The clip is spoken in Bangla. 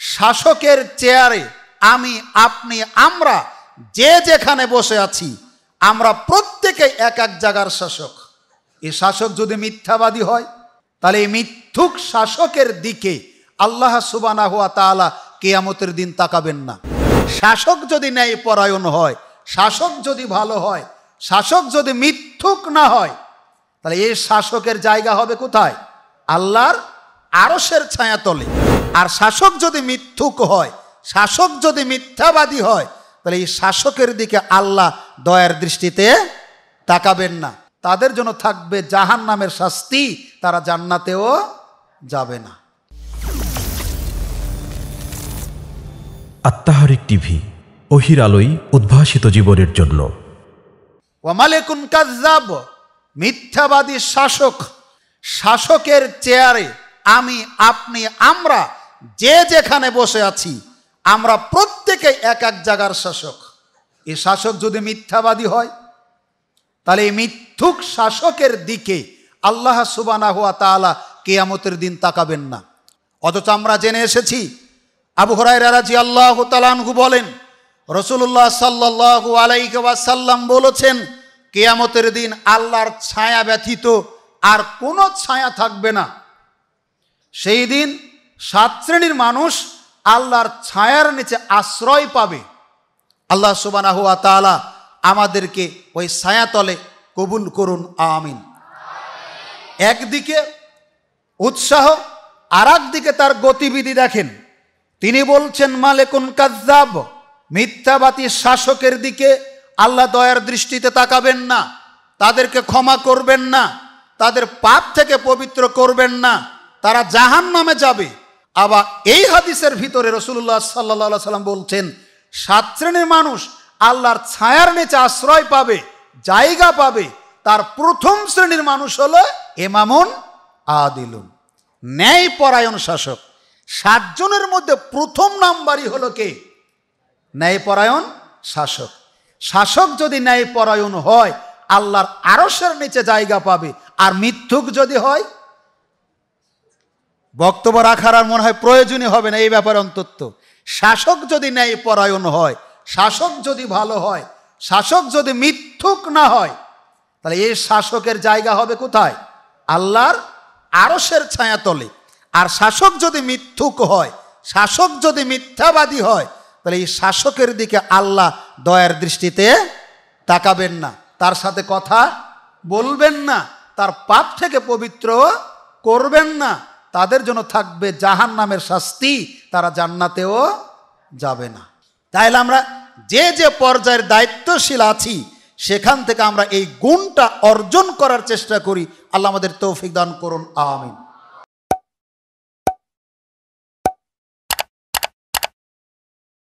শাসকের চেয়ারে আমি, আপনি, আমরা, যে যেখানে বসে আছি, আমরা প্রত্যেকে এক এক জায়গার শাসক। এই শাসক যদি মিথ্যাবাদী হয়, তাহলে এই মিথ্যুক শাসকের দিকে আল্লাহ সুবানা হুয়া তালা কেয়ামতের দিন তাকাবেন না। শাসক যদি ন্যায় পরায়ণ হয়, শাসক যদি ভালো হয়, শাসক যদি মিথ্যুক না হয়, তাহলে এই শাসকের জায়গা হবে কোথায়? আল্লাহর আরসের ছায়াতলে। আর শাসক যদি মিথ্যুক হয় শাসক যদি মিথ্যাবাদী হয় তাহলে এই শাসকের দিকে আল্লাহ দয়ার দৃষ্টিতে তাকাবেন না। তাদের জন্য থাকবে জাহান নামের শাস্তি তারা জান্নাতেও যাবে না। আত্মাহারিক টিভি অহির আলোই উদ্ভাসিত জীবনের জন্য। ওয়ামালেকুন কাজাব মিথ্যাবাদী শাসক শাসকের চেয়ারে আমি আপনি আমরা যে যেখানে বসে আছি, আমরা প্রত্যেকে এক এক জায়গার শাসক। এই শাসক যদি মিথ্যাবাদী হয়, তাহলে এই মিথ্যুক শাসকের দিকে আল্লাহ সুবানা হুয়া তালা কেয়ামতের দিন তাকাবেন না। অথচ আমরা জেনে এসেছি, আবু হরাই রাজি আল্লাহ তালানহু বলেন রসুল্লাহ সাল্লাহু আলাইসাল্লাম বলেছেন, কেয়ামতের দিন আল্লাহর ছায়া ব্যথিত আর কোনো ছায়া থাকবে না। সেই দিন সাত শ্রেণির মানুষ আল্লাহর ছায়ার নিচে আশ্রয় পাবে। আল্লাহ সুবানা হুয়া তালা আমাদেরকে ওই ছায়াতলে কবুল করুন, আমিন। একদিকে উৎসাহ আর দিকে তার গতিবিধি দেখেন। তিনি বলছেন, মালেকুন কাজাব মিথ্যাবাদী শাসকের দিকে আল্লাহ দয়ার দৃষ্টিতে তাকাবেন না, তাদেরকে ক্ষমা করবেন না, তাদের পাপ থেকে পবিত্র করবেন না, তারা জাহান নামে যাবে। আবার এই হাদিসের ভিতরে রসুল্লাহ সাল্লা সাল্লাম বলছেন, সাত শ্রেণির মানুষ আল্লাহর ছায়ার নিচে আশ্রয় পাবে, জায়গা পাবে, তার প্রথম শ্রেণির মানুষ হলো এমামুন আদিলুন। ন্যায় পরায়ণ শাসক সাতজনের মধ্যে প্রথম নাম্বারই হলো কে? ন্যায়পরায়ণ শাসক। শাসক যদি ন্যায়পরায়ণ হয়, আল্লাহর আরসের নিচে জায়গা পাবে, আর মিথ্যুক যদি হয় বক্তব্য রাখার আর মনে হয় প্রয়োজনই হবে না, এই ব্যাপারে অন্তত। শাসক যদি ন্যায় পরায়ণ হয়, শাসক যদি ভালো হয়, শাসক যদি মিথ্যুক না হয়, তাহলে এই শাসকের জায়গা হবে কোথায়? আল্লাহর আরসের ছায়াতলে। আর শাসক যদি মিথ্যুক হয়, শাসক যদি মিথ্যাবাদী হয়, তাহলে এই শাসকের দিকে আল্লাহ দয়ার দৃষ্টিতে তাকাবেন না। তার সাথে কথা বলবেন না, তার পাপ থেকে পবিত্র করবেন না। তাদের জন্য থাকবে জাহান নামের শাস্তি, তারা জান্নাতেও যাবে না। তাইলে আমরা যে যে পর্যায়ের দায়িত্বশীল আছি, সেখান থেকে আমরা এই গুণটা অর্জন করার চেষ্টা করি। আল্লাহ আমাদের তৌফিক দান করুন, আমিন।